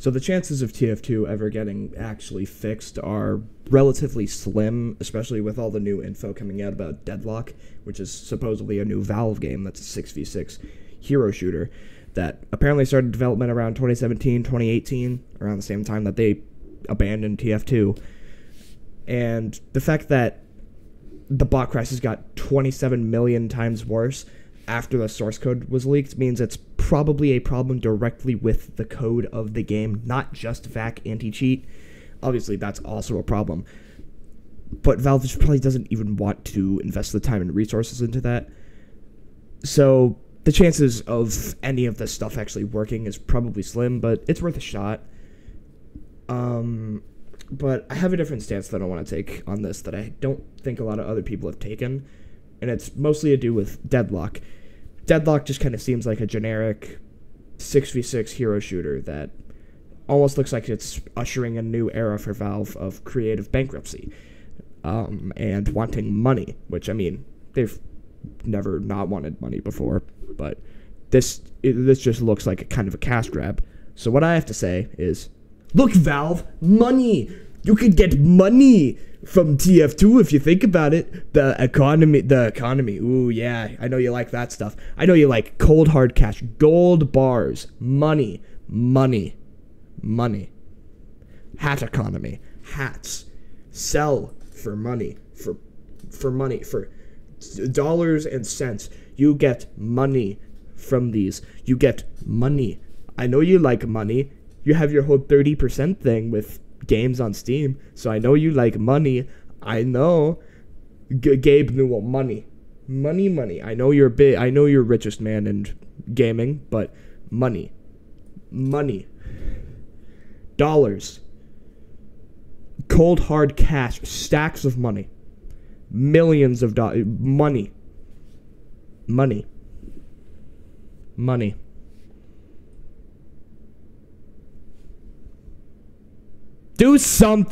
So the chances of TF2 ever getting actually fixed are relatively slim, especially with all the new info coming out about Deadlock, which is supposedly a new Valve game that's a 6v6 hero shooter that apparently started development around 2017, 2018, around the same time that they abandoned TF2. And the fact that the bot crashes got 27 million times worse after the source code was leaked means it's probably a problem directly with the code of the game, not just VAC anti cheat. Obviously, that's also a problem. But Valve just probably doesn't even want to invest the time and resources into that. So the chances of any of this stuff actually working is probably slim, but it's worth a shot. Um, but I have a different stance that I want to take on this that I don't think a lot of other people have taken, and it's mostly to do with Deadlock. Deadlock just kind of seems like a generic 6v6 hero shooter that almost looks like it's ushering a new era for Valve of creative bankruptcy um, and wanting money, which I mean, they've never not wanted money before, but this it, this just looks like a kind of a cash grab. So what I have to say is, look, Valve, money. You could get money from TF2 if you think about it. The economy, the economy. Ooh, yeah, I know you like that stuff. I know you like cold hard cash, gold bars, money, money, money. Hat economy, hats. Sell for money, for for money, for dollars and cents. You get money from these. You get money. I know you like money. You have your whole 30% thing with games on Steam. So I know you like money. I know. G- Gabe Newell, money. Money, money. I know you're big. I know you're richest man in gaming, but money. Money. Dollars. Cold hard cash. Stacks of money. Millions of dollars. Money. Money. Money. Do something.